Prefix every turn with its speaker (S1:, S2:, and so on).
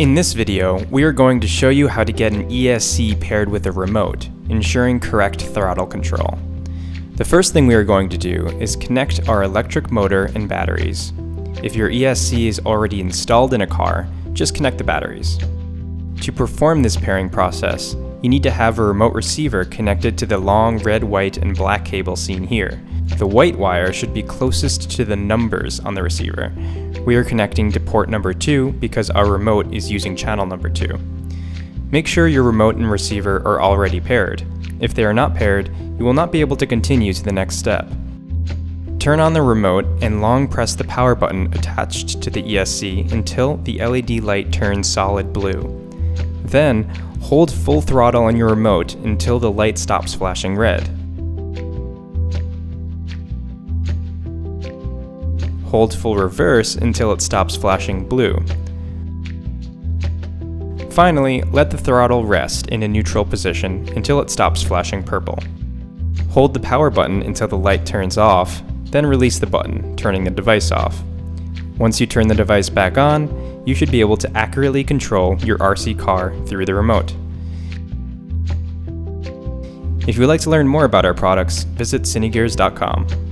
S1: In this video, we are going to show you how to get an ESC paired with a remote, ensuring correct throttle control. The first thing we are going to do is connect our electric motor and batteries. If your ESC is already installed in a car, just connect the batteries. To perform this pairing process, you need to have a remote receiver connected to the long red, white, and black cable seen here. The white wire should be closest to the numbers on the receiver, we are connecting to port number 2 because our remote is using channel number 2. Make sure your remote and receiver are already paired. If they are not paired, you will not be able to continue to the next step. Turn on the remote and long press the power button attached to the ESC until the LED light turns solid blue. Then, hold full throttle on your remote until the light stops flashing red. Hold full reverse until it stops flashing blue. Finally, let the throttle rest in a neutral position until it stops flashing purple. Hold the power button until the light turns off, then release the button, turning the device off. Once you turn the device back on, you should be able to accurately control your RC car through the remote. If you would like to learn more about our products, visit cinegears.com.